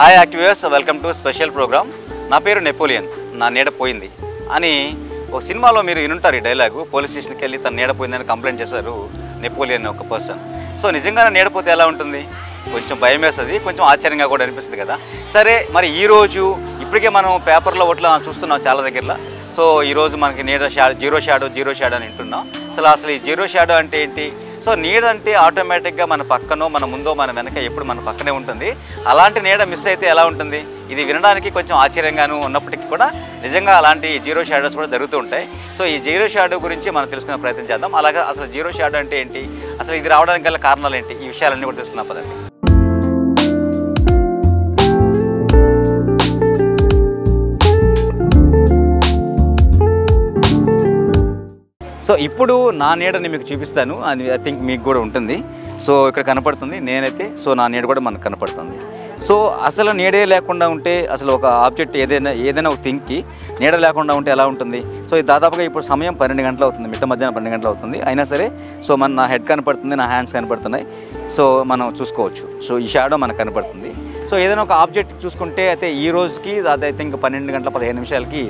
Hi actives welcome to special programme నా పేరు Napoleon నా నీడ పోయింది. అని ఒక సినిమాలో మీరు వినుంటారు ఈ డైలాగు పోలీస్ స్టేషన్కి వెళ్ళి తన నీడ పోయిందని కంప్లైంట్ చేశారు నెపోలియన్ ఒక పర్సన్ సో నిజంగానే నీడపోతే ఎలా ఉంటుంది? కొంచెం భయం వేస్తుంది కొంచెం ఆశ్చర్యంగా కూడా అనిపిస్తుంది కదా. సరే మరి ఈ రోజు ఇప్పటికే మనం పేపర్లో ఓట్లో చూస్తున్నాం చాలా దగ్గరలో. సో ఈరోజు మనకి నీడ shadow zero shadow zero shadow అని వింటున్నాం అసలు అసలు ఈ జీరో షాడో అంటే ఏంటి? సో నీడ అంటే ఆటోమేటిక్గా మన పక్కనో మన ముందో మన వెనక ఎప్పుడు మన పక్కనే ఉంటుంది. అలాంటి నీడ మిస్ అయితే ఎలా ఉంటుంది? ఇది వినడానికి కొంచెం ఆశ్చర్యంగాను ఉన్నప్పటికీ కూడా నిజంగా అలాంటి జీరో షాడోస్ కూడా జరుగుతూ ఉంటాయి. సో ఈ జీరో షాడో గురించి మనం తెలుసుకునే ప్రయత్నం చేద్దాం. అలాగే అసలు జీరో షాడో అంటే ఏంటి? అసలు ఇది రావడానికి గల కారణాలు ఏంటి? ఈ విషయాలన్నీ కూడా తెలుసుకున్నాం పదండి. సో ఇప్పుడు నా నీడని మీకు చూపిస్తాను. అని ఐ థింక్ మీకు కూడా ఉంటుంది. సో ఇక్కడ కనపడుతుంది. నేనైతే సో నా నీడ కూడా మనకు కనపడుతుంది. సో అసలు నీడే లేకుండా ఉంటే అసలు ఒక ఆబ్జెక్ట్ ఏదైనా ఏదైనా ఒక థింగ్కి నీడ లేకుండా ఉంటే ఎలా ఉంటుంది? సో ఇది దాదాపుగా ఇప్పుడు సమయం పన్నెండు గంటలు అవుతుంది. మిట్ట మధ్యాహ్నం పన్నెండు గంటలు అవుతుంది. అయినా సరే సో మన నా హెడ్ కనపడుతుంది నా హ్యాండ్స్ కనపడుతున్నాయి. సో మనం చూసుకోవచ్చు. సో ఈ షాడో మనకు కనపడుతుంది. సో ఏదైనా ఒక ఆబ్జెక్ట్ చూసుకుంటే అయితే ఈ రోజుకి అది ఇంకా పన్నెండు గంటల పదిహేను నిమిషాలకి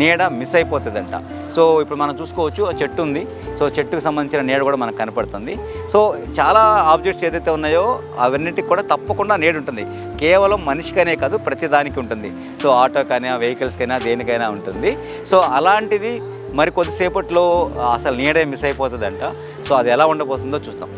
నీడ మిస్ అయిపోతుందంట. సో ఇప్పుడు మనం చూసుకోవచ్చు ఆ చెట్టు ఉంది. సో చెట్టుకు సంబంధించిన నీడ కూడా మనకు కనపడుతుంది. సో చాలా ఆబ్జెక్ట్స్ ఏదైతే ఉన్నాయో అవన్నిటికి కూడా తప్పకుండా నీడ ఉంటుంది. కేవలం మనిషికనే కాదు ప్రతి దానికి ఉంటుంది. సో ఆటోకైనా వెహికల్స్కైనా దేనికైనా ఉంటుంది. సో అలాంటిది మరి కొద్దిసేపట్లో అసలు నీడే మిస్ అయిపోతుందంట. సో అది ఎలా ఉండబోతుందో చూస్తాం.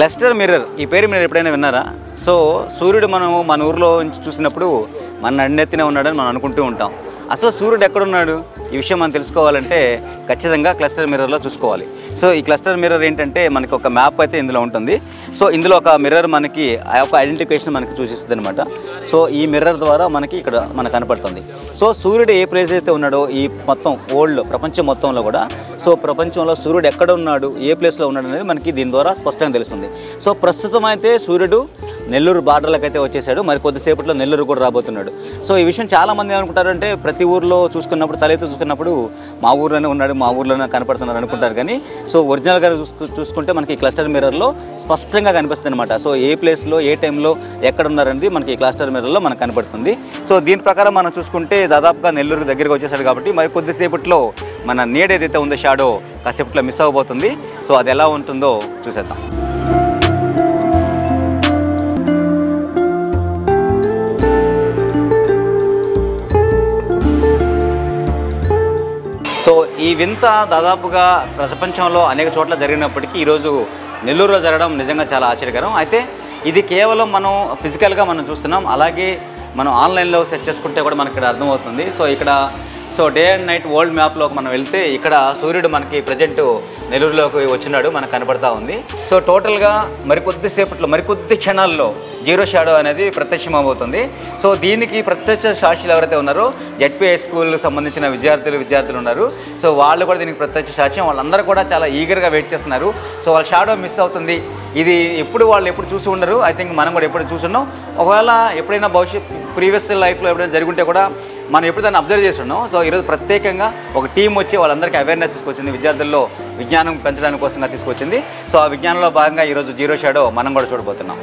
క్లస్టర్ మిర్రర్ ఈ పేరు మీరు ఎప్పుడైనా విన్నారా? సో సూర్యుడు మనం మన ఊర్లో నుంచి చూసినప్పుడు మన నన్నెత్తినే ఉన్నాడని మనం అనుకుంటూ ఉంటాం. అసలు సూర్యుడు ఎక్కడున్నాడు? ఈ విషయం మనం తెలుసుకోవాలంటే ఖచ్చితంగా క్లస్టర్ మిర్రర్లో చూసుకోవాలి. సో ఈ క్లస్టర్ మిర్రర్ ఏంటంటే మనకి ఒక మ్యాప్ అయితే ఇందులో ఉంటుంది. సో ఇందులో ఒక మిర్రర్ మనకి ఆ యొక్క ఐడెంటిఫికేషన్ మనకి చూసిస్తుంది అనమాట సో ఈ మిర్రర్ ద్వారా మనకి ఇక్కడ మనకు కనపడుతుంది. సో సూర్యుడు ఏ ప్లేస్ అయితే ఉన్నాడో ఈ మొత్తం ఓల్డ్ ప్రపంచం మొత్తంలో కూడా సో ప్రపంచంలో సూర్యుడు ఎక్కడ ఉన్నాడు ఏ ప్లేస్లో ఉన్నాడు అనేది మనకి దీని ద్వారా స్పష్టంగా తెలుస్తుంది. సో ప్రస్తుతం అయితే సూర్యుడు నెల్లూరు బార్డర్లకు అయితే వచ్చేసాడు. మరి కొద్దిసేపట్లో నెల్లూరు కూడా రాబోతున్నాడు. సో ఈ విషయం చాలామంది ఏమనుకుంటారంటే ప్రతి ఊర్లో చూసుకున్నప్పుడు తలెత్తు చూసుకున్నప్పుడు మా ఊర్లోనే ఉన్నాడు మా ఊర్లోనే కనపడుతున్నారు అనుకుంటారు కానీ సో ఒరిజినల్గా చూసుకుంటే మనకి క్లస్టర్ మిర్రర్లో స్పష్టంగా కనిపిస్తుంది అనమాట సో ఏ ప్లేస్లో ఏ టైంలో ఎక్కడ ఉన్నారనేది మనకి క్లస్టర్ మిర్రర్లో మనకు కనపడుతుంది. సో దీని ప్రకారం మనం చూసుకుంటే దాదాపుగా నెల్లూరు దగ్గరికి వచ్చేసాడు కాబట్టి మరి కొద్దిసేపట్లో మన నీడ ఏదైతే ఉందో షాడో కాసేపట్లో మిస్ అవ్వబోతుంది. సో అది ఎలా ఉంటుందో చూసేద్దాం. సో ఈ వింత దాదాపుగా ప్రపంచంలో అనేక చోట్ల జరిగినప్పటికీ ఈరోజు నెల్లూరులో జరగడం నిజంగా చాలా ఆశ్చర్యకరం. అయితే ఇది కేవలం మనం ఫిజికల్గా మనం చూస్తున్నాం. అలాగే మనం ఆన్లైన్లో సెర్చ్ చేసుకుంటే కూడా మనకి ఇక్కడ అర్థమవుతుంది. సో ఇక్కడ so day and night world మ్యాప్లోకి మనం వెళ్తే ఇక్కడ సూర్యుడు మనకి ప్రజెంట్ నెల్లూరులోకి వచ్చినాడు మనకు కనపడతా ఉంది. సో టోటల్గా మరికొద్దిసేపట్లో మరికొద్ది క్షణాల్లో జీరో షాడో అనేది ప్రత్యక్షమవుతుంది. సో దీనికి ప్రత్యక్ష సాక్షులు ఎవరైతే ఉన్నారో జెడ్పీఐ స్కూల్ సంబంధించిన విద్యార్థులు విద్యార్థులు ఉన్నారు. సో వాళ్ళు కూడా దీనికి ప్రత్యక్ష సాక్ష్యం. వాళ్ళందరూ కూడా చాలా ఈగర్గా వెయిట్ చేస్తున్నారు. సో వాళ్ళ షాడో మిస్ అవుతుంది. ఇది ఎప్పుడు వాళ్ళు ఎప్పుడు చూసి ఉండరు. ఐ థింక్ మనం కూడా ఎప్పుడు చూసున్నాం. ఒకవేళ ఎప్పుడైనా భవిష్యత్ ప్రీవియస్ లైఫ్లో ఎప్పుడైనా జరుగుంటే కూడా మనం ఎప్పుడు దాన్ని అబ్జర్వ్ చేస్తున్నాం. సో ఈరోజు ప్రత్యేకంగా ఒక టీం వచ్చి వాళ్ళందరికీ అవేర్నెస్ తీసుకొచ్చింది. విద్యార్థుల్లో విజ్ఞానం పెంచడానికి కోసంగా తీసుకొచ్చింది. సో ఆ విజ్ఞానంలో భాగంగా ఈరోజు జీరో షాడో మనం కూడా చూడబోతున్నాం.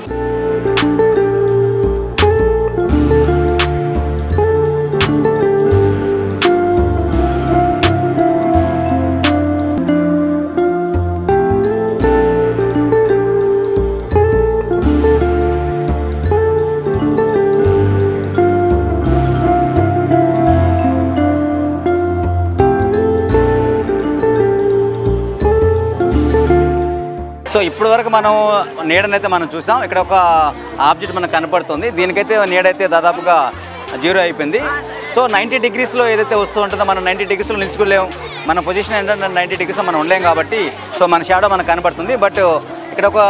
సో మనం నీడనైతే మనం చూసాం. ఇక్కడ ఒక ఆబ్జెక్ట్ మనకు కనపడుతుంది. దీనికైతే నీడైతే దాదాపుగా జీరో అయిపోయింది. సో నైంటీ డిగ్రీస్లో ఏదైతే వస్తూ ఉంటుందో మనం నైంటీ డిగ్రీస్లో నిలుచుకోలేము. మన పొజిషన్ ఏంటంటే నైంటీ డిగ్రీస్లో మనం ఉండలేం కాబట్టి సో మన షాడో మనకు కనపడుతుంది. బట్ ఇక్కడ ఒక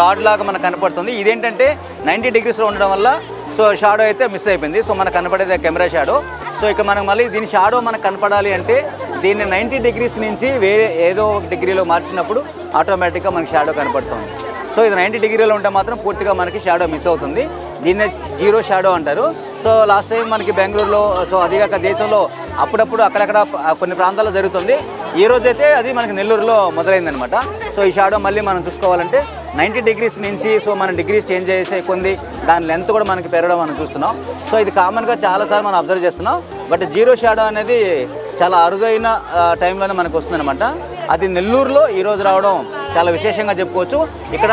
రాడ్ లాగా మనకు కనపడుతుంది. ఇదేంటంటే నైంటీ డిగ్రీస్లో ఉండడం వల్ల సో షాడో అయితే మిస్ అయిపోయింది. సో మనకు కనపడేది కెమెరా షాడో. సో ఇక మనం మళ్ళీ దీని షాడో మనకు కనపడాలి అంటే దీన్ని నైంటీ డిగ్రీస్ నుంచి వేరే ఏదో ఒక డిగ్రీలో మార్చినప్పుడు ఆటోమేటిక్గా మనకి షాడో కనపడుతుంది. సో ఇది నైంటీ డిగ్రీలో ఉంటే మాత్రం పూర్తిగా మనకి షాడో మిస్ అవుతుంది. దీన్నే జీరో షాడో అంటారు. సో లాస్ట్ టైం మనకి బెంగళూరులో సో అదిగాక దేశంలో అప్పుడప్పుడు అక్కడక్కడ కొన్ని ప్రాంతాల్లో జరుగుతుంది. ఈ రోజైతే అది మనకి నెల్లూరులో మొదలైందనమాట. సో ఈ షాడో మళ్ళీ మనం చూసుకోవాలంటే నైంటీ డిగ్రీస్ నుంచి సో మనం డిగ్రీస్ చేంజ్ చేసే కొంది దాని లెంత్ కూడా మనకి పెరగడం మనం చూస్తున్నాం. సో ఇది కామన్గా చాలాసార్లు మనం అబ్జర్వ్ చేస్తున్నాం. బట్ జీరో షాడో అనేది చాలా అరుదైన టైంలోనే మనకు వస్తుందన్నమాట అది నెల్లూరులో ఈరోజు రావడం చాలా విశేషంగా చెప్పుకోవచ్చు. ఇక్కడ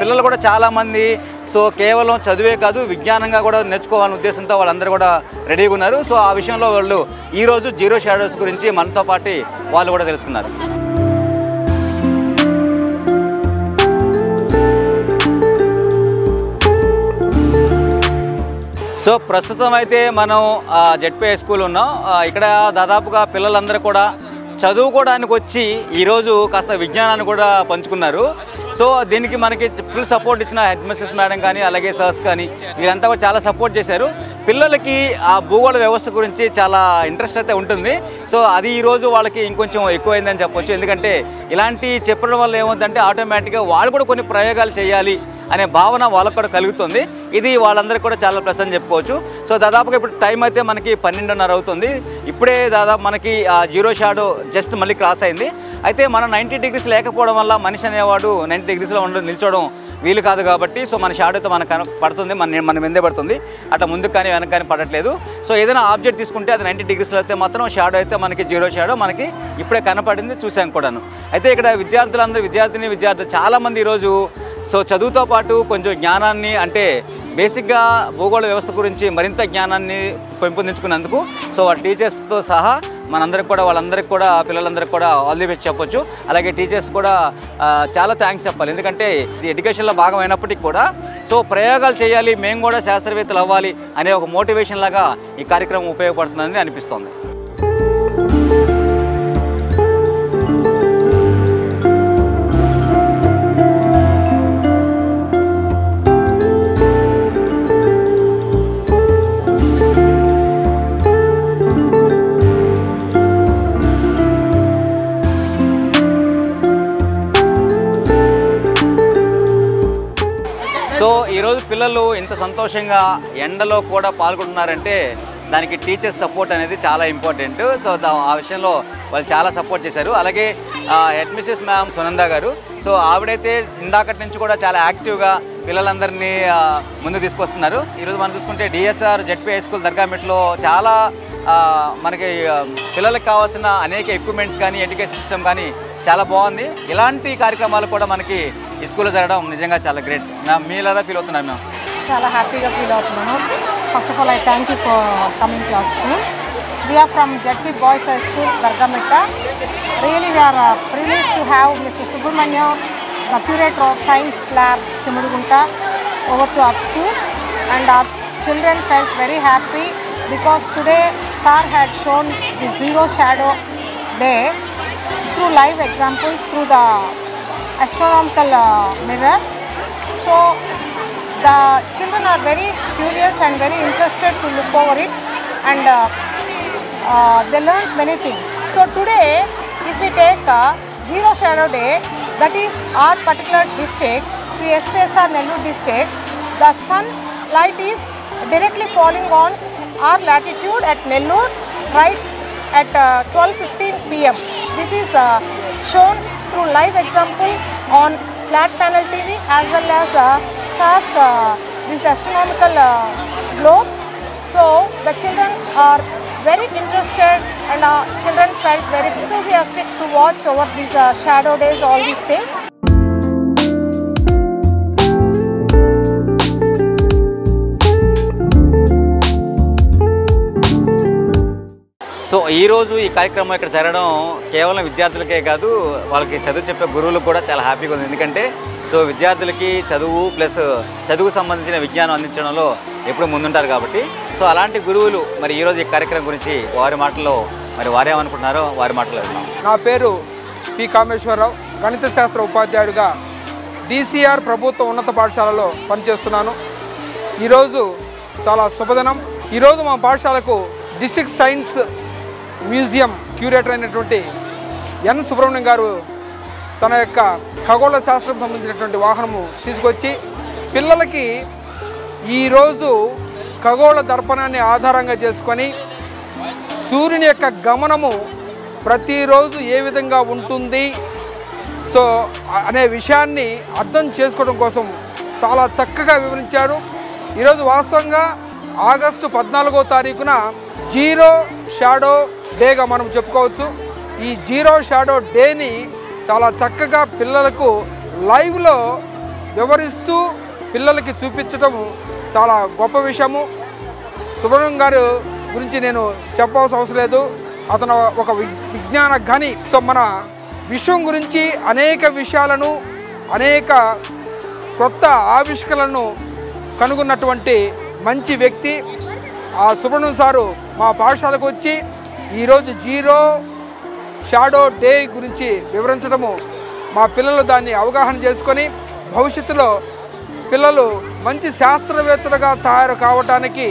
పిల్లలు కూడా చాలామంది సో కేవలం చదువే కాదు విజ్ఞానంగా కూడా నేర్చుకోవాలనే ఉద్దేశంతో వాళ్ళందరూ కూడా రెడీగా ఉన్నారు. సో ఆ విషయంలో వాళ్ళు ఈరోజు జీరో షాడోస్ గురించి మనతో పాటు వాళ్ళు కూడా తెలుసుకున్నారు. సో ప్రస్తుతం అయితే మనం జెడ్పీ హై స్కూల్ ఉన్నాం. ఇక్కడ దాదాపుగా పిల్లలందరూ కూడా చదువుకోవడానికి వచ్చి ఈరోజు కాస్త విజ్ఞానాన్ని కూడా పంచుకున్నారు. సో దీనికి మనకి ఫుల్ సపోర్ట్ ఇచ్చిన హెడ్ మిస్సెస్ మేడం కానీ అలాగే సర్స్ కానీ వీరంతా కూడా చాలా సపోర్ట్ చేశారు. పిల్లలకి ఆ భూగోళ వ్యవస్థ గురించి చాలా ఇంట్రెస్ట్ అయితే ఉంటుంది. సో అది ఈరోజు వాళ్ళకి ఇంకొంచెం ఎక్కువైందని చెప్పొచ్చు. ఎందుకంటే ఇలాంటి చెప్పడం వల్ల ఏమవుతుందంటే ఆటోమేటిక్గా వాళ్ళు కూడా కొన్ని ప్రయోగాలు చేయాలి. అనే భావన వాళ్ళకు కూడా కలుగుతుంది. ఇది వాళ్ళందరికీ కూడా చాలా ప్లస్ అని చెప్పుకోవచ్చు. సో దాదాపుగా ఇప్పుడు టైం అయితే మనకి పన్నెండున్నర అవుతుంది. ఇప్పుడే దాదాపు మనకి ఆ జీరో షాడో జస్ట్ మళ్ళీ క్రాస్ అయింది. అయితే మనం నైంటీ డిగ్రీస్ లేకపోవడం వల్ల మనిషి అనేవాడు నైంటీ డిగ్రీస్లో ఉండ నిల్చోవడం వీలు కాదు కాబట్టి సో మన షాడో అయితే మనకు పడుతుంది. మన మన మీదే పడుతుంది. అట్లా ముందుకు కానీ వెనక కానీ పడట్లేదు. సో ఏదైనా ఆబ్జెక్ట్ తీసుకుంటే అది నైంటీ డిగ్రీస్లో అయితే మాత్రం షాడో అయితే మనకి జీరో షాడో మనకి ఇప్పుడే కనపడింది చూసాం కూడాను. అయితే ఇక్కడ విద్యార్థులందరూ విద్యార్థిని విద్యార్థులు చాలామంది ఈరోజు సో చదువుతో పాటు కొంచెం జ్ఞానాన్ని అంటే బేసిక్గా భూగోళ వ్యవస్థ గురించి మరింత జ్ఞానాన్ని పెంపొందించుకున్నందుకు సో వాళ్ళ టీచర్స్తో సహా మనందరికి కూడా వాళ్ళందరికీ కూడా పిల్లలందరికీ కూడా ఆల్ ది బెస్ట్ చెప్పొచ్చు. అలాగే టీచర్స్ కూడా చాలా థ్యాంక్స్ చెప్పాలి. ఎందుకంటే ఇది ఎడ్యుకేషన్లో భాగం అయినప్పటికీ కూడా సో ప్రయోగాలు చేయాలి మేము కూడా శాస్త్రవేత్తలు అవ్వాలి అనే ఒక మోటివేషన్ లాగా ఈ కార్యక్రమం ఉపయోగపడుతుందని అనిపిస్తోంది. ఈరోజు పిల్లలు ఇంత సంతోషంగా ఎండలో కూడా పాల్గొంటున్నారంటే దానికి టీచర్స్ సపోర్ట్ అనేది చాలా ఇంపార్టెంట్. సో దా- ఆ విషయంలో వాళ్ళు చాలా సపోర్ట్ చేశారు. అలాగే హెడ్ మిస్సెస్ మ్యామ్ సునంద గారు. సో ఆవిడైతే ఇందాకటి నుంచి కూడా చాలా యాక్టివ్గా పిల్లలందరినీ ముందు తీసుకొస్తున్నారు. ఈరోజు మనం చూసుకుంటే డిఎస్ఆర్ జెడ్పీ హై స్కూల్ దర్గామిట్లో చాలా మనకి పిల్లలకు కావాల్సిన అనేక ఎక్విప్మెంట్స్ కానీ ఎడ్యుకేషన్ సిస్టమ్ కానీ చాలా బాగుంది. ఇలాంటి కార్యక్రమాలు కూడా మనకి ఈ స్కూల్లో జరగడం నిజంగా చాలా గ్రేట్. నా మీ ఫీల్ అవుతున్నాను మేము? చాలా హ్యాపీగా ఫీల్ అవుతున్నాను first of all I thank you for coming to our school we are from ZP boys high school Dargamitta really we are privilege to have Mr Subrahmanyam the curator of science lab Chemudugunta over to our school and our children felt very happy because today sir had shown the zero shadow day. Through live examples through the astronomical uh, mirror so the children are very curious and very interested to look over it and uh, uh, they learned many things. So today, if we take uh, zero shadow day, that is our particular district, Sri SPSR Nellore district, the sun light is directly falling on our latitude at Nellore right at uh, 12.15 pm. This is uh, shown through live example on flat panel TV as well as uh, uh, this astronomical uh, globe. So the children are very interested and uh, children felt very enthusiastic to watch over these uh, shadow days, all these things. So ఈరోజు ఈ కార్యక్రమం ఇక్కడ జరగడం కేవలం విద్యార్థులకే కాదు వాళ్ళకి చదువు చెప్పే గురువులకు కూడా చాలా హ్యాపీగా ఉంది. ఎందుకంటే సో విద్యార్థులకి చదువు ప్లస్ చదువుకు సంబంధించిన విజ్ఞానం అందించడంలో ఎప్పుడు ముందుంటారు కాబట్టి. సో అలాంటి గురువులు మరి ఈరోజు ఈ కార్యక్రమం గురించి వారి మాటల్లో మరి వారేమనుకుంటున్నారో వారి మాటలో విన్నాం నా పేరు పి. కామేశ్వరరావు గణిత శాస్త్ర ఉపాధ్యాయుడిగా డిసిఆర్ ప్రభుత్వ ఉన్నత పాఠశాలలో పనిచేస్తున్నాను. ఈరోజు చాలా శుభదినం. ఈరోజు మా పాఠశాలకు డిస్ట్రిక్ట్ సైన్స్ మ్యూజియం క్యూరేటర్ అయినటువంటి ఎన్ సుబ్రహ్మణ్యం గారు తన యొక్క ఖగోళ శాస్త్రం సంబంధించినటువంటి వాహనము తీసుకొచ్చి పిల్లలకి ఈరోజు ఖగోళ దర్పణాన్ని ఆధారంగా చేసుకొని సూర్యుని యొక్క గమనము ప్రతిరోజు ఏ విధంగా ఉంటుంది సో అనే విషయాన్ని అర్థం చేసుకోవడం కోసం చాలా చక్కగా వివరించారు. ఈరోజు వాస్తవంగా ఆగస్టు పద్నాలుగో తారీఖున జీరో షాడో డేగా మనం చెప్పుకోవచ్చు. ఈ జీరో షాడో డేని చాలా చక్కగా పిల్లలకు లైవ్లో వివరిస్తూ పిల్లలకి చూపించడం చాలా గొప్ప విషయము. సుబ్రహ్మణ్యం గారు గురించి నేను చెప్పవలసిన అవసరం లేదు. అతను ఒక వి- విజ్ఞాన గని సో మన విశ్వం గురించి అనేక విషయాలను అనేక కొత్త ఆవిష్కరణను కనుగొన్నటువంటి మంచి వ్యక్తి. ఆ సుబ్రహ్మణ్యం సారు మా పాఠశాలకు వచ్చి ఈరోజు జీరో షాడో డే గురించి వివరించడము. మా పిల్లలు దాన్ని అవగాహన చేసుకొని భవిష్యత్తులో పిల్లలు మంచి శాస్త్రవేత్తలుగా తయారు కావడానికి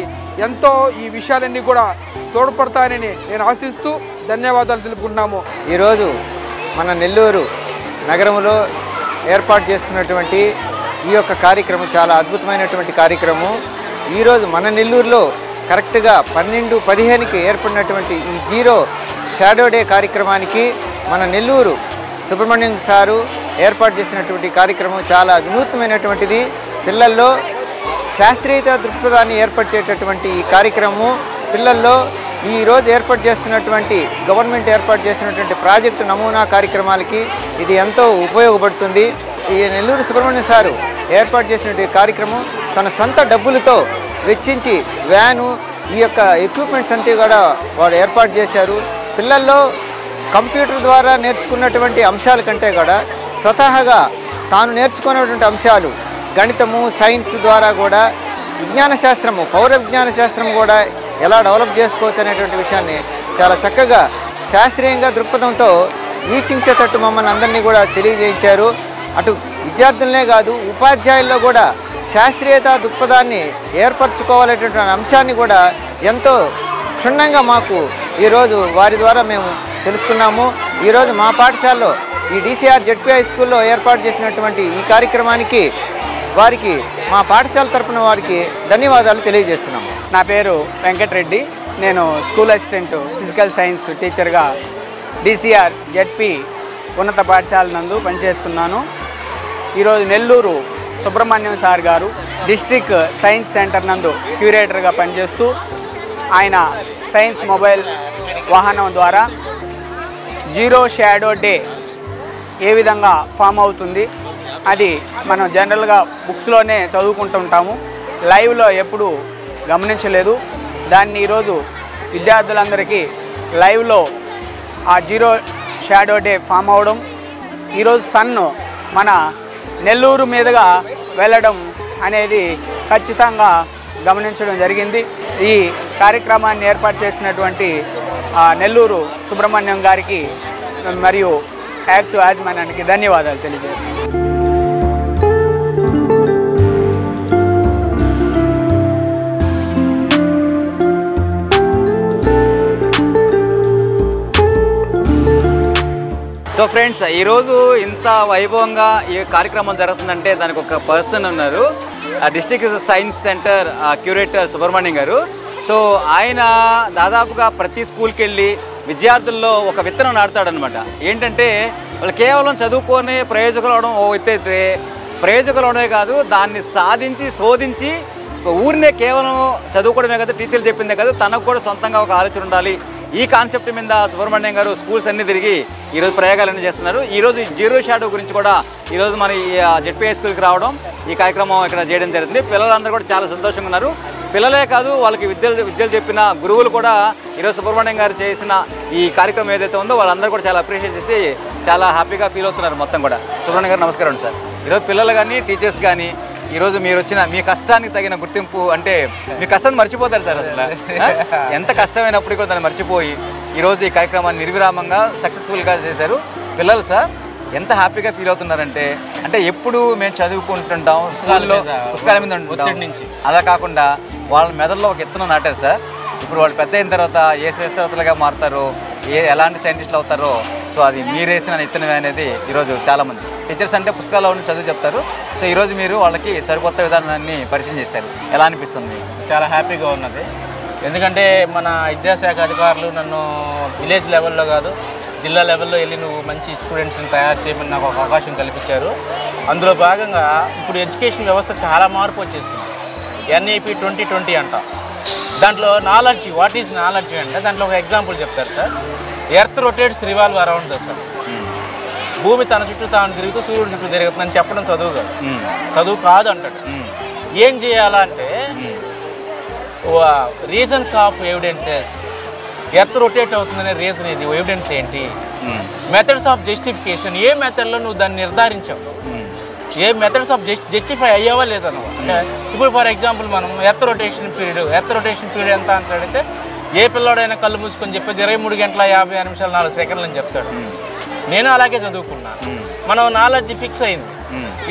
ఎంతో ఈ విషయాలన్నీ కూడా తోడ్పడతాయని నేను ఆశిస్తూ ధన్యవాదాలు తెలుపుకుంటున్నాము. ఈరోజు మన నెల్లూరు నగరంలో ఏర్పాటు చేసుకున్నటువంటి ఈ యొక్క కార్యక్రమం చాలా అద్భుతమైనటువంటి కార్యక్రమం. ఈరోజు మన నెల్లూరులో కరెక్ట్గా పన్నెండు పదిహేనుకి ఏర్పడినటువంటి ఈ జీరో షాడో డే కార్యక్రమానికి మన నెల్లూరు సుబ్రహ్మణ్యం సారు ఏర్పాటు చేసినటువంటి కార్యక్రమం చాలా వినూత్నమైనటువంటిది పిల్లల్లో శాస్త్రీయత దృక్పథాన్ని ఏర్పరిచేటటువంటి ఈ కార్యక్రమం పిల్లల్లో ఈ రోజు ఏర్పాటు చేస్తున్నటువంటి గవర్నమెంట్ ఏర్పాటు చేసినటువంటి ప్రాజెక్టు నమూనా కార్యక్రమాలకి ఇది ఎంతో ఉపయోగపడుతుంది. ఈ నెల్లూరు సుబ్రహ్మణ్యం సారు ఏర్పాటు చేసినటువంటి కార్యక్రమం తన సొంత డబ్బులతో వెచ్చించి వ్యాను ఈ యొక్క ఎక్విప్మెంట్స్ అంతా కూడా వాడు ఏర్పాటు చేశారు. పిల్లల్లో కంప్యూటర్ ద్వారా నేర్చుకున్నటువంటి అంశాల కంటే కూడా స్వతహాగా తాను నేర్చుకున్నటువంటి అంశాలు గణితము సైన్స్ ద్వారా కూడా విజ్ఞాన శాస్త్రము పౌర విజ్ఞాన శాస్త్రం కూడా ఎలా డెవలప్ చేసుకోవచ్చు అనేటువంటి విషయాన్ని చాలా చక్కగా శాస్త్రీయంగా దృక్పథంతో వీక్షించేటట్టు మమ్మల్ని అందరినీ కూడా తెలియజేయించారు. అటు విద్యార్థులనే కాదు ఉపాధ్యాయుల్లో కూడా శాస్త్రీయత దృక్పథాన్ని ఏర్పరచుకోవాలనేటువంటి అంశాన్ని కూడా ఎంతో క్షుణ్ణంగా మాకు ఈరోజు వారి ద్వారా మేము తెలుసుకున్నాము. ఈరోజు మా పాఠశాలలో ఈ డీసీఆర్ జెడ్పీఐ స్కూల్లో ఏర్పాటు చేసినటువంటి ఈ కార్యక్రమానికి వారికి మా పాఠశాల తరపున వారికి ధన్యవాదాలు తెలియజేస్తున్నాము. నా పేరు వెంకటరెడ్డి. నేను స్కూల్ అసిస్టెంట్ ఫిజికల్ సైన్స్ టీచర్గా డీసీఆర్ జెడ్పి ఉన్నత పాఠశాల నందు పనిచేస్తున్నాను. ఈరోజు నెల్లూరు సుబ్రహ్మణ్యం సార్ గారు డిస్టిక్ సైన్స్ సెంటర్ నందు క్యూరేటర్గా పనిచేస్తూ ఆయన సైన్స్ మొబైల్ వాహనం ద్వారా జీరో షాడో డే ఏ విధంగా ఫామ్ అవుతుంది అది మనం జనరల్గా బుక్స్లోనే చదువుకుంటుంటాము. లైవ్లో ఎప్పుడు గమనించలేదు. దాన్ని ఈరోజు విద్యార్థులందరికీ లైవ్లో ఆ జీరో షాడో డే ఫామ్ అవడం ఈరోజు సన్ మన నెల్లూరు మీదుగా వెళ్ళడం అనేది ఖచ్చితంగా గమనించడం జరిగింది. ఈ కార్యక్రమాన్ని ఏర్పాటు చేసినటువంటి నెల్లూరు సుబ్రహ్మణ్యం గారికి మరియు యాక్ట్ యాజమాన్యానికి ధన్యవాదాలు తెలియజేస్తున్నాను. సో ఫ్రెండ్స్ ఈరోజు ఇంత వైభవంగా ఈ కార్యక్రమం జరుగుతుందంటే దానికి ఒక పర్సన్ ఉన్నారు. District science centre curator Subrahmanyam గారు. సో ఆయన దాదాపుగా ప్రతి స్కూల్కి వెళ్ళి విద్యార్థుల్లో ఒక విత్తనం నాటుతాడనమాట ఏంటంటే వాళ్ళు కేవలం చదువుకొని ప్రయోజకులు అవడం ఓ ఎత్తు అయితే ప్రయోజకులు అవడమే కాదు దాన్ని సాధించి శోధించి ఊరినే కేవలం చదువుకోవడమే కదా టీచర్లు చెప్పిందే కదా తనకు కూడా సొంతంగా ఒక ఆలోచన ఉండాలి ఈ కాన్సెప్ట్ మీద సుబ్రహ్మణ్యం గారు స్కూల్స్ అన్ని తిరిగి ఈరోజు ప్రయోగాలన్నీ చేస్తున్నారు. ఈరోజు జీరో షాడో గురించి కూడా ఈరోజు మన ఈ జెడ్పీఐ స్కూల్కి రావడం ఈ కార్యక్రమం ఇక్కడ చేయడం జరిగింది పిల్లలందరూ కూడా చాలా సంతోషంగా ఉన్నారు. పిల్లలే కాదు వాళ్ళకి విద్యలు విద్యలు చెప్పిన గురువులు కూడా ఈరోజు సుబ్రహ్మణ్యం గారు చేసిన ఈ కార్యక్రమం ఏదైతే ఉందో వాళ్ళందరూ కూడా చాలా అప్రిషియేట్ చేసి చాలా హ్యాపీగా ఫీల్ అవుతున్నారు మొత్తం కూడా. సుబ్రహ్మణ్యం గారు నమస్కారం సార్. ఈరోజు పిల్లలు కానీ టీచర్స్ కానీ ఈరోజు మీరు వచ్చిన మీ కష్టానికి తగిన గుర్తింపు అంటే మీ కష్టాన్ని మర్చిపోతారు సార్ అసలు? ఎంత కష్టమైనప్పుడు కూడా దాన్ని మర్చిపోయి ఈరోజు ఈ కార్యక్రమాన్ని నిర్విరామంగా సక్సెస్ఫుల్గా చేశారు. పిల్లలు సార్ ఎంత హ్యాపీగా ఫీల్ అవుతున్నారంటే అంటే ఎప్పుడు మేము చదువుకుంటుంటాం స్కూల్లో పుస్తకాల మీద నుంచి. అలా కాకుండా వాళ్ళ మెదడులో ఒక ఎత్తున నాటారు సార్. ఇప్పుడు వాళ్ళు పెద్ద అయిన తర్వాత ఏ శాస్త్రవేత్తలుగా మారుతారో ఏ ఎలాంటి సైంటిస్టులు అవుతారో సో అది మీరేసిన ఎత్తునమే అనేది ఈరోజు చాలామంది. టీచర్స్ అంటే పుస్తకాల్లో ఉన్న చదువు చెప్తారు. సో ఈరోజు మీరు వాళ్ళకి సరికొత్త విధానాన్ని పరిచయం చేశారు. ఎలా అనిపిస్తుంది? చాలా హ్యాపీగా ఉన్నది. ఎందుకంటే మన విద్యాశాఖ అధికారులు నన్ను విలేజ్ లెవెల్లో కాదు జిల్లా లెవెల్లో వెళ్ళి నువ్వు మంచి స్టూడెంట్స్ని తయారు చేయమని నాకు ఒక అవకాశం కల్పించారు. అందులో భాగంగా ఇప్పుడు ఎడ్యుకేషన్ వ్యవస్థ చాలా మార్పు వచ్చేసింది. ఎన్ఈపి ట్వంటీ ట్వంటీ అంట. దాంట్లో నాలెడ్జ్ వాట్ ఈజ్ నాలెడ్జ్ అంటే దాంట్లో ఒక ఎగ్జాంపుల్ చెప్తారు sir. Earth rotates revolve around the sir. భూమి తన చుట్టూ తాను తిరుగుతూ సూర్యుడు చుట్టూ తిరుగుతుందని చెప్పడం చదువు కాదు చదువు కాదు అంటాడు ఏం చేయాలంటే reasons of evidences earth rotate అవుతుందనే రీజన్ ఇది. ఎవిడెన్స్ ఏంటి? మెథడ్స్ ఆఫ్ జస్టిఫికేషన్ ఏ మెథడ్లో నువ్వు దాన్ని నిర్ధారించావు? ఏ మెథడ్స్ ఆఫ్ జస్ట్ జస్టిఫై అయ్యావా లేదా నువ్వు? అంటే ఇప్పుడు ఫర్ ఎగ్జాంపుల్ మనం earth rotation period earth rotation period ఎంత అడిగితే ఏ పిల్లోడైనా కళ్ళు మూసుకొని చెప్పేది ఇరవై మూడు గంటల యాభై నిమిషాలు నాలుగు సెకండ్లు అని చెప్తాడు. నేను అలాగే చదువుకున్నాను మనం నాలెడ్జ్ ఫిక్స్ అయింది.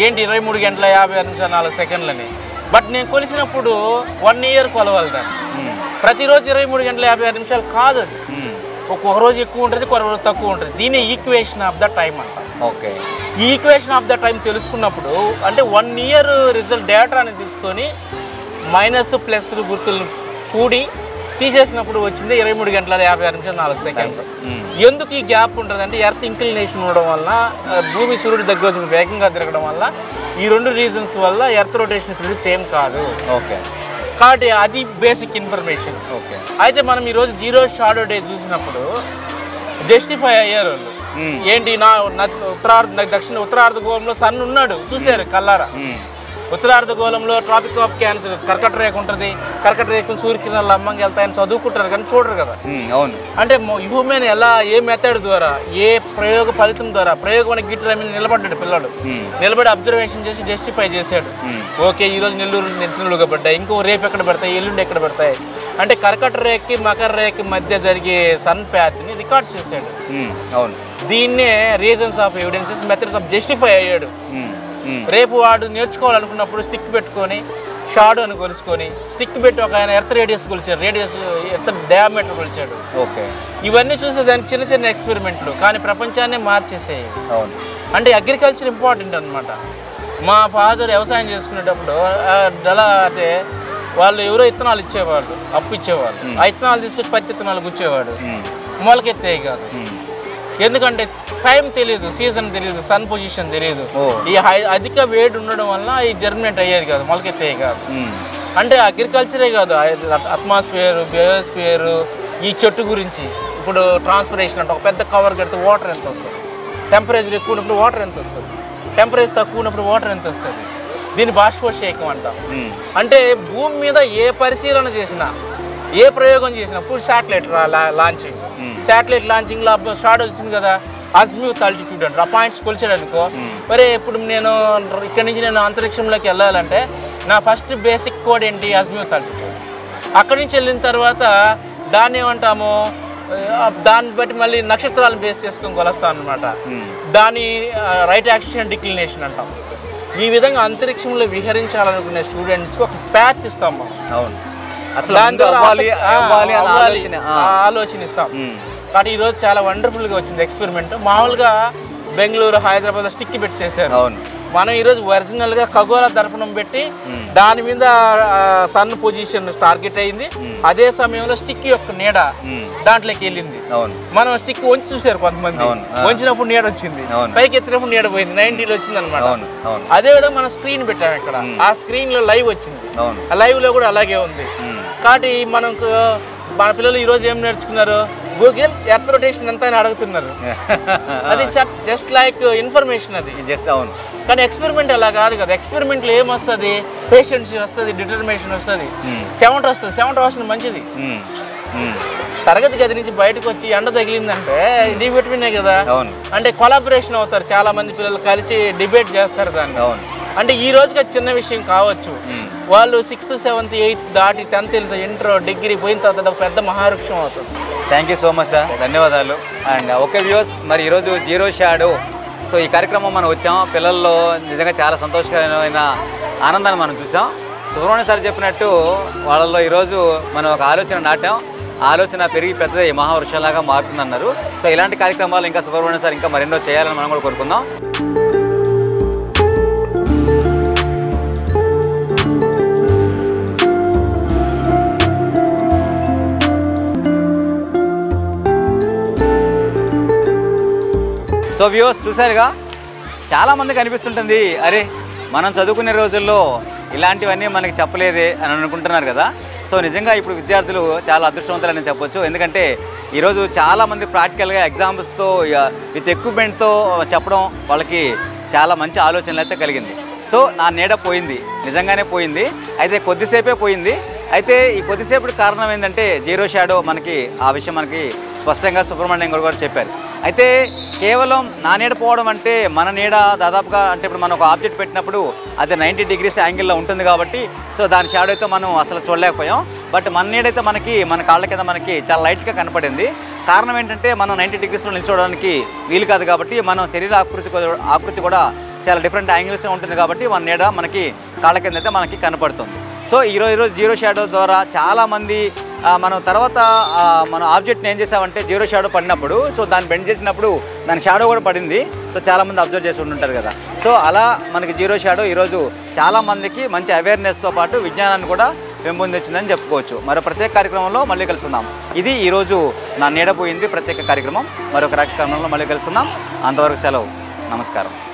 ఏంటి ఇరవై మూడు గంటల యాభై ఆరు నిమిషాలు నాలుగు సెకండ్లని? బట్ నేను కొలిసినప్పుడు వన్ ఇయర్ కొలవాలి దాన్ని. ప్రతిరోజు ఇరవై మూడు గంటల యాభై ఆరు నిమిషాలు కాదు అది. ఒక్కొక్క రోజు ఎక్కువ ఉంటుంది ఒక రోజు తక్కువ ఉంటుంది. దీన్ని ఈక్వేషన్ ఆఫ్ ద టైం అంటాం. ఓకే. ఈ ఈక్వేషన్ ఆఫ్ ద టైం తెలుసుకున్నప్పుడు అంటే వన్ ఇయర్ రిజల్ట్ డేటాని తీసుకొని మైనస్ ప్లస్ గుర్తులు కూడి తీసేసినప్పుడు వచ్చింది ఇరవై మూడు గంటల యాభై ఆరు నిమిషాలు నాలుగు సెకండ్స్ ఎందుకు ఈ గ్యాప్ ఉంటుంది అంటే ఎర్త్ ఇంక్లినేషన్ ఉండడం వల్ల భూమి సూర్యుడి దగ్గర వేగంగా తిరగడం వల్ల ఈ రెండు రీజన్స్ వల్ల ఎర్త్ రొటేషన్ పీరియడ్ సేమ్ కాదు. ఓకే కాబట్టి అది బేసిక్ ఇన్ఫర్మేషన్ ఓకే అయితే మనం ఈరోజు జీరో షాడో డే చూసినప్పుడు జస్టిఫై అయ్యారు వాళ్ళు. ఏంటి నా ఉత్తరార్ధ దక్షిణ ఉత్తరార్ధగోళంలో సన్ ఉన్నాడు చూశారు కల్లారా? ఉత్తరార్ధగోళంలో ట్రాపిక్ ఆఫ్ క్యాన్సర్ కర్కట రేఖ ఉంటుంది. కర్కట రేఖలు సూర్యకిరణాలు అమ్మంగా వెళ్తాయని చదువుకుంటారు కానీ చూడరు కదా. అవును. అంటే హ్యూమెన్ ఎలా ఏ మెథడ్ ద్వారా ఏ ప్రయోగ ఫలితం ద్వారా ప్రయోగం అనే గిట్ల మీద నిలబడ్డాడు పిల్లడు. నిలబడి అబ్జర్వేషన్ చేసి జస్టిఫై చేశాడు. ఓకే ఈ రోజు నెల్లూరు నెత్తులుగా పడ్డాయి. ఇంకో రేపు ఎక్కడ పడతాయి? ఎల్లుండి ఎక్కడ పడతాయి? అంటే కర్కట రేఖకి మకర రేఖకి మధ్య జరిగే సన్ ప్యాత్ని రికార్డ్ చేశాడు. అవును. దీన్నే reasons of evidences methods of justify అయ్యాడు. రేపు వాడు నేర్చుకోవాలనుకున్నప్పుడు స్టిక్ పెట్టుకొని షాడో అని కొలుసుకొని స్టిక్ పెట్టి ఒక ఆయన ఎర్త్ రేడియస్ కొలిచాడు. రేడియస్ ఎర్త్ డయామీటర్ కొలిచాడు. ఓకే ఇవన్నీ చూసే దానికి చిన్న చిన్న ఎక్స్పెరిమెంట్లు కానీ ప్రపంచాన్ని మార్చేసాయి. అవును. అంటే అగ్రికల్చర్ ఇంపార్టెంట్ అనమాట మా ఫాదర్ వ్యవసాయం చేసుకునేటప్పుడు ఎలా అంటే వాళ్ళు ఎవరో ఇత్తనాలు ఇచ్చేవాళ్ళు అప్పు ఇచ్చేవాళ్ళు. ఆ ఇత్తనాలు తీసుకొచ్చి పత్తి ఇత్తనాలు గుచ్చేవాడు. మొలకెత్తాయి కాదు. ఎందుకంటే టైం తెలియదు సీజన్ తెలియదు సన్ పొజిషన్ తెలియదు. ఈ హై- అధిక వేడి ఉండడం వల్ల ఈ జర్మినేట్ అయ్యేది కాదు మొలకెత్తాయి కాదు. అంటే అగ్రికల్చరే కాదు అట్మాస్ఫియర్ బయోస్ఫియర్ ఈ చెట్టు గురించి. ఇప్పుడు ట్రాన్స్పిరేషన్ అంటే ఒక పెద్ద కవర్ కడితే వాటర్ ఎంత వస్తుంది? టెంపరేచర్ ఎక్కువ ఉన్నప్పుడు వాటర్ ఎంత వస్తుంది? టెంపరేచర్ తక్కువ ఉన్నప్పుడు వాటర్ ఎంత వస్తుంది? దీన్ని బాష్పోషేకం అంటాం. అంటే భూమి మీద ఏ పరిశీలన చేసినా ఏ ప్రయోగం చేసినా ఇప్పుడు శాటిలైట్ లాంచింగ్ శాటిలైట్ లాంచింగ్లో షార్ట్ వచ్చింది కదా. అజ్మ్యూత్ ఆల్టిట్యూడ్ అంటారు. ఆ పాయింట్స్ కొలిచాడు అనుకో మరి ఇప్పుడు నేను ఇక్కడి నుంచి నేను అంతరిక్షంలోకి వెళ్ళాలంటే నా ఫస్ట్ బేసిక్ కోడ్ ఏంటి? అజ్మ్యూత్ ఆల్టిట్యూడ్ అక్కడి నుంచి వెళ్ళిన తర్వాత దాన్ని ఏమంటాము? దాన్ని బట్టి మళ్ళీ నక్షత్రాలను బేస్ చేసుకొని కొలుస్తాను అనమాట దాని రైట్ యాక్షన్ డిక్లినేషన్ అంటాం. ఈ విధంగా అంతరిక్షంలో విహరించాలనుకునే స్టూడెంట్స్కి ఒక ప్యాత్ ఇస్తాం మనం. అవును. అసలు. ఆలోచన ఆ. ఆ, ఆలోచన ఇస్తాం. కాబట్టి ఈరోజు చాలా వండర్ఫుల్గా వచ్చింది ఎక్స్పెరిమెంట్ మామూలుగా బెంగళూరు హైదరాబాద్ స్టిక్ పెట్టి చేశారు. అవును. మనం ఈరోజు ఒరిజినల్గా ఖగోళ దర్పణం పెట్టి దాని మీద సన్ పొజిషన్ టార్గెట్ అయింది. అదే సమయంలో స్టిక్ యొక్క నీడ దాంట్లోకి వెళ్ళింది. మనం స్టిక్ వంచి చూశారు కొంతమంది. వంచినప్పుడు నీడ వచ్చింది. పైకి ఎత్తినప్పుడు నీడ పోయింది. నైన్టీలో వచ్చింది అనమాట అదే విధంగా మనం స్క్రీన్ పెట్టాం ఇక్కడ. ఆ స్క్రీన్లో లైవ్ వచ్చింది లైవ్లో కూడా అలాగే ఉంది. కాబట్టి మనకు మన పిల్లలు ఈ రోజు ఏం నేర్చుకున్నారు? గూగుల్ ఎర్త్ రొటేషన్ ఎంత అని అడుగుతున్నారు. అది జస్ట్ లైక్ ఇన్ఫర్మేషన్ అది. జస్ట్ అవును. కానీ ఎక్స్పెరిమెంట్ అలా కాదు కదా. ఎక్స్పెరిమెంట్లో ఏం వస్తుంది పేషెన్సీ వస్తుంది డిటర్మినేషన్ వస్తుంది. Hmm. సెవెంట్ వస్తుంది. సెవెంట్ వస్తుంది మంచిది. ఉమ్, ఉమ్, తరగతి గది నుంచి బయటకు వచ్చి ఎండ తగిలిందంటే డి విటమినే కదా. అవును. అంటే కొలాబరేషన్ అవుతారు. చాలా మంది పిల్లలు కలిసి డిబేట్ చేస్తారు దాన్ని. అవును. అంటే ఈ రోజుకి చిన్న విషయం కావచ్చు. వాళ్ళు సిక్స్త్ సెవెంత్ ఎయిత్ దాటి టెన్త్ ఇంటర్ డిగ్రీ పోయిన తర్వాత పెద్ద మహావృక్షం అవుతుంది. Thank you so much sir ధన్యవాదాలు. అండ్ ఓకే వ్యూవర్స్ మరి ఈరోజు జీరో షాడో సో ఈ కార్యక్రమం మనం వచ్చాం. పిల్లల్లో నిజంగా చాలా సంతోషకరమైన ఆనందాన్ని మనం చూసాం. సుబ్రహ్మణ్య సార్ చెప్పినట్టు వాళ్ళల్లో ఈరోజు మనం ఒక ఆలోచన నాటాం. ఆలోచన పెరిగి పెద్దది మహావృక్షంలాగా మారుతుందన్నారు. సో ఇలాంటి కార్యక్రమాలు ఇంకా సుబ్రహ్మణ్య సార్ ఇంకా మరెన్నో చేయాలని మనం కూడా కోరుకుందాం. సో వ్యూస్ చూసారుగా చాలామందికి అనిపిస్తుంటుంది అరే మనం చదువుకునే రోజుల్లో ఇలాంటివన్నీ మనకి చెప్పలేదే అని అనుకుంటున్నారు కదా. సో నిజంగా ఇప్పుడు విద్యార్థులు చాలా అదృష్టవంతులని చెప్పొచ్చు. ఎందుకంటే ఈరోజు చాలామంది ప్రాక్టికల్గా ఎగ్జాంపుల్స్తో విత్ ఎక్విప్మెంట్తో చెప్పడం వాళ్ళకి చాలా మంచి ఆలోచనలు అయితే కలిగింది. సో నా నీడ పోయింది. నిజంగానే పోయింది. అయితే కొద్దిసేపే పోయింది. అయితే ఈ కొద్దిసేపటి కారణం ఏంటంటే జీరో షాడో మనకి ఆ విషయం మనకి స్పష్టంగా సుబ్రహ్మణ్యం గారు కూడా చెప్పారు. అయితే కేవలం నా నీడ పోవడం అంటే మన నీడ దాదాపుగా అంటే ఇప్పుడు మనం ఒక ఆబ్జెక్ట్ పెట్టినప్పుడు అది నైంటీ డిగ్రీస్ యాంగిల్లో ఉంటుంది కాబట్టి సో దాని షాడో అయితే మనం అసలు చూడలేకపోయాం. బట్ మన నీడైతే మనకి మన కాళ్ళ కింద మనకి చాలా లైట్గా కనపడింది. కారణం ఏంటంటే మనం నైంటీ డిగ్రీస్లో నిల్చోవడానికి వీలు కాదు కాబట్టి మనం శరీర ఆకృతి ఆకృతి కూడా చాలా డిఫరెంట్ యాంగిల్స్లో ఉంటుంది కాబట్టి మన నీడ మనకి కాళ్ళ కింద అయితే మనకి కనపడుతుంది. సో ఈరోజు ఈరోజు జీరో షాడో ద్వారా చాలామంది మనం తర్వాత మనం మన ఆబ్జెక్ట్ని ఏం చేసామంటే జీరో షాడో పడినప్పుడు సో దాన్ని బెండ్ చేసినప్పుడు దాని షాడో కూడా పడింది. సో చాలామంది అబ్జర్వ్ చేసి ఉంటుంటారు కదా. సో అలా మనకి జీరో షాడో ఈరోజు చాలామందికి మంచి అవేర్నెస్తో పాటు విజ్ఞానాన్ని కూడా పెంపొందించిందని చెప్పుకోవచ్చు. మరో ప్రత్యేక కార్యక్రమంలో మళ్ళీ కలుసుకుందాం. ఇది ఈరోజు నా నీడపోయింది ప్రత్యేక కార్యక్రమం. మరొక కార్యక్రమంలో మళ్ళీ కలుసుకుందాం. అంతవరకు సెలవు. నమస్కారం.